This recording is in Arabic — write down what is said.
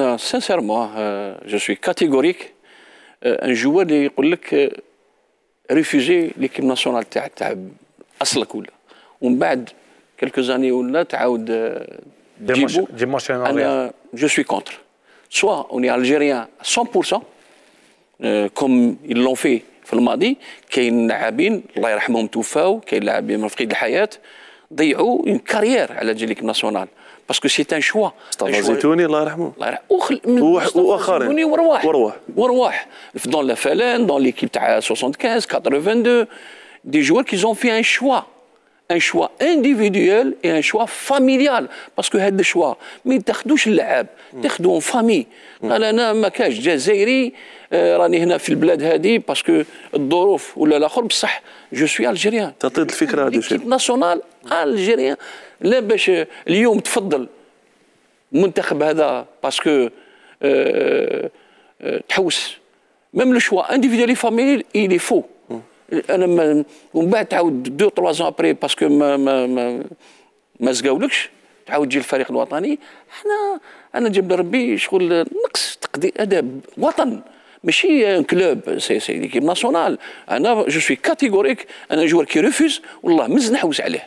أنا sincèrement je suis catégorique un joueur اللي يقول لك refuser l'équipe nationale تاع تاع اصلك ولا ومن بعد quelques années ولا تعاود تجيبو أنا je suis contre soit un Algérien 100% comme ils l'ont fait في الماضي كاين لاعبين الله يرحمهم توفاو كاين لاعبين من فقيد الحياة ضيعوا une carrière على l'équipe nationale باسكو سي ان شوا مصطفى زيتوني الله يرحمه. الله يرحمه. واخرين ورواح ورواح ورواح دون لا فالان دون ليكيب تاع 75 82 دي جوار كي زون في ان شوا ان شوا انديفيديوال اي ان شوا فاميليال باسكو هاد الشوا ما يتاخذوش اللعاب تاخذوهم فامي قال أنا ما كاش جزائري آه، راني هنا في البلاد هذه باسكو الظروف ولا الآخر بصح جو سوي الجيريان تعطيت الفكرة هذه ليكيب ناسيونال الجيريان لا باش اليوم تفضل المنتخب هذا باسكو تحوس ميم لو شوا انديفيديالي فاميلي اي فو أنا ما ومن بعد تعاود دو تروا زون أبري باسكو ما ما ما ما زقاولكش. تعاود تجي الفريق الوطني. إحنا أنا جاب ربي شغل نقص تقدير ادب وطن. ماشي كلوب سي سي ليكيب ناسيونال أنا je suis catégorique أنا joueur qui refuse والله ما نحوس عليه